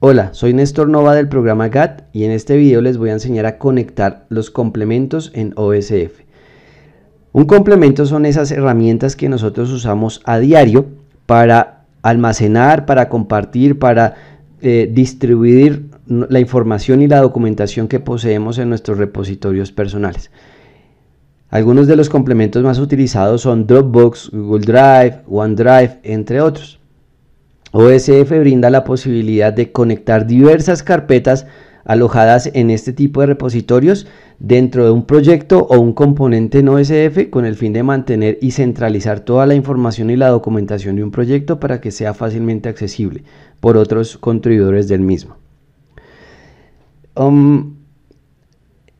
Hola, soy Néstor Nova del programa GAT y en este video les voy a enseñar a conectar los complementos en OSF. Un complemento son esas herramientas que nosotros usamos a diario para almacenar, para compartir, para eh, distribuir la información y la documentación que poseemos en nuestros repositorios personales. Algunos de los complementos más utilizados son Dropbox, Google Drive, OneDrive, entre otros. OSF brinda la posibilidad de conectar diversas carpetas alojadas en este tipo de repositorios dentro de un proyecto o un componente en OSF con el fin de mantener y centralizar toda la información y la documentación de un proyecto para que sea fácilmente accesible por otros contribuidores del mismo. Um,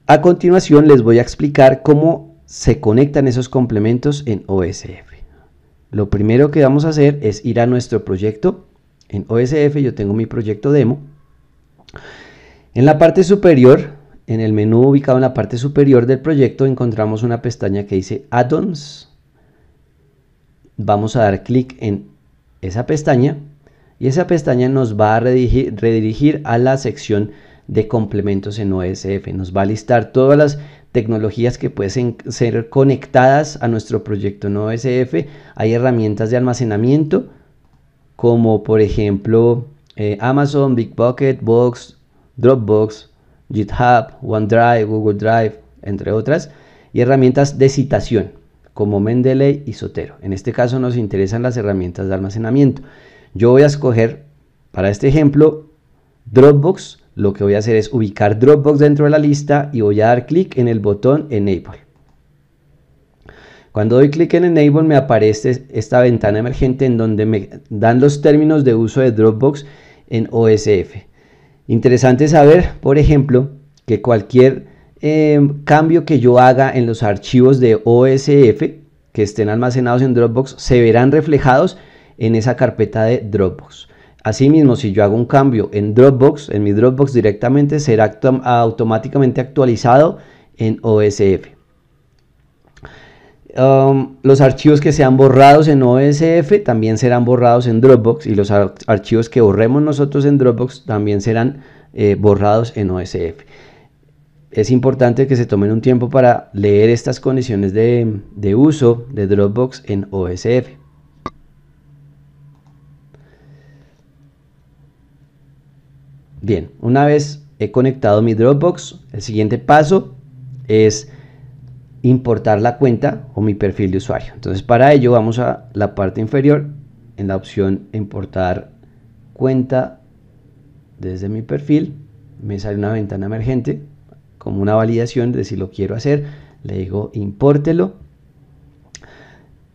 a continuación les voy a explicar cómo se conectan esos complementos en OSF. Lo primero que vamos a hacer es ir a nuestro proyecto. En OSF yo tengo mi proyecto demo. En la parte superior, en el menú ubicado en la parte superior del proyecto, encontramos una pestaña que dice Add-ons. Vamos a dar clic en esa pestaña y esa pestaña nos va a redirigir, redirigir a la sección de complementos en OSF. Nos va a listar todas las tecnologías que pueden ser conectadas a nuestro proyecto en OSF. Hay herramientas de almacenamiento como por ejemplo eh, Amazon, BigBucket, Box, Dropbox, GitHub, OneDrive, Google Drive, entre otras. Y herramientas de citación como Mendeley y Sotero. En este caso nos interesan las herramientas de almacenamiento. Yo voy a escoger para este ejemplo Dropbox lo que voy a hacer es ubicar Dropbox dentro de la lista y voy a dar clic en el botón Enable. Cuando doy clic en Enable me aparece esta ventana emergente en donde me dan los términos de uso de Dropbox en OSF. Interesante saber, por ejemplo, que cualquier em, cambio que yo haga en los archivos de OSF que estén almacenados en Dropbox se verán reflejados en esa carpeta de Dropbox. Asimismo, si yo hago un cambio en Dropbox, en mi Dropbox directamente, será automáticamente actualizado en OSF. Um, los archivos que sean borrados en OSF también serán borrados en Dropbox y los archivos que borremos nosotros en Dropbox también serán eh, borrados en OSF. Es importante que se tomen un tiempo para leer estas condiciones de, de uso de Dropbox en OSF. Bien, una vez he conectado mi Dropbox, el siguiente paso es importar la cuenta o mi perfil de usuario. Entonces para ello vamos a la parte inferior en la opción importar cuenta desde mi perfil. Me sale una ventana emergente como una validación de si lo quiero hacer. Le digo impórtelo.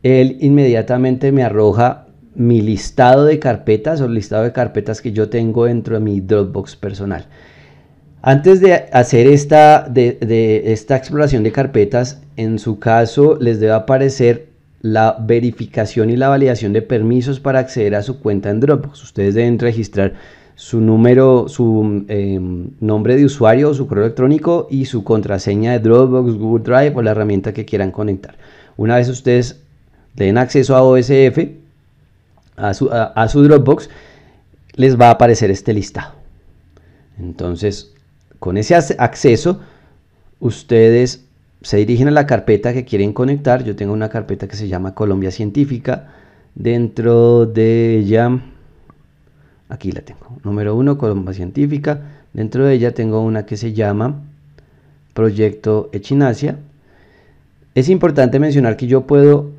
Él inmediatamente me arroja mi listado de carpetas o el listado de carpetas que yo tengo dentro de mi Dropbox personal. Antes de hacer esta, de, esta exploración de carpetas, en su caso les debe aparecer la verificación y la validación de permisos para acceder a su cuenta en Dropbox. Ustedes deben registrar su número, su em, nombre de usuario, su correo electrónico y su contraseña de Dropbox, Google Drive o la herramienta que quieran conectar. Una vez ustedes den acceso a OSF, a su, Dropbox, les va a aparecer este listado. Entonces, con ese acceso, ustedes se dirigen a la carpeta que quieren conectar. Yo tengo una carpeta que se llama Colombia Científica. Dentro de ella, aquí la tengo, número uno, Colombia Científica. Dentro de ella tengo una que se llama Proyecto Echinasia. Es importante mencionar que yo puedo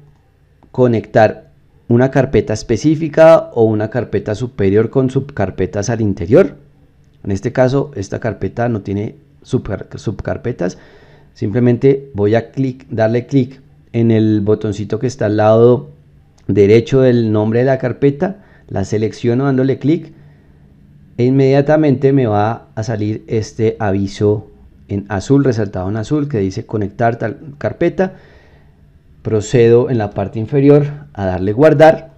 conectar una carpeta específica o una carpeta superior con subcarpetas al interior. En este caso, esta carpeta no tiene subcarpetas. Simplemente voy a darle clic en el botoncito que está al lado derecho del nombre de la carpeta. La selecciono dándole clic e inmediatamente me va a salir este aviso en azul, resaltado en azul, que dice conectar tal carpeta procedo en la parte inferior a darle guardar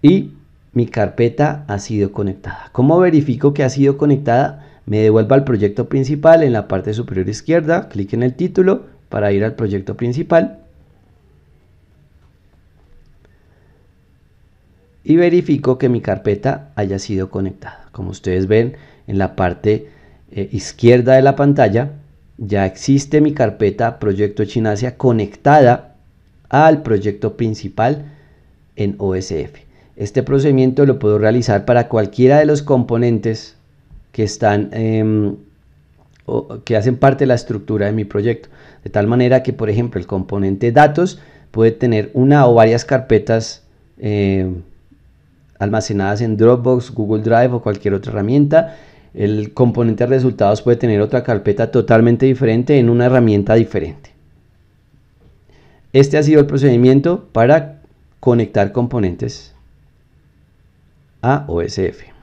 y mi carpeta ha sido conectada. ¿Cómo verifico que ha sido conectada? Me devuelvo al proyecto principal en la parte superior izquierda, clic en el título para ir al proyecto principal. y verifico que mi carpeta haya sido conectada. Como ustedes ven en la parte eh, izquierda de la pantalla, ya existe mi carpeta Proyecto Chinasia conectada al proyecto principal en OSF. Este procedimiento lo puedo realizar para cualquiera de los componentes que están em, que hacen parte de la estructura de mi proyecto. De tal manera que, por ejemplo, el componente datos puede tener una o varias carpetas em, almacenadas en Dropbox, Google Drive o cualquier otra herramienta. El componente resultados puede tener otra carpeta totalmente diferente en una herramienta diferente. Este ha sido el procedimiento para conectar componentes a OSF.